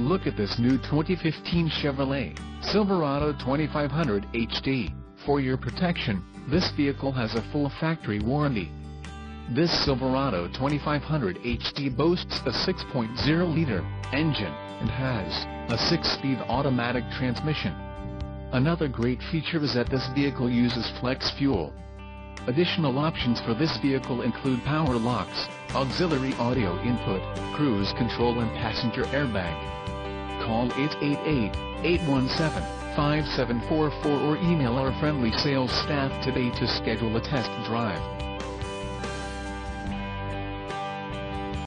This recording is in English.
Look at this new 2015 Chevrolet Silverado 2500 HD. For your protection, this vehicle has a full factory warranty. This Silverado 2500 HD boasts a 6.0-liter engine and has a 6-speed automatic transmission. Another great feature is that this vehicle uses flex fuel. Additional options for this vehicle include power locks, auxiliary audio input, cruise control and passenger airbag call 888-817-5744 or email our friendly sales staff today to schedule a test drive.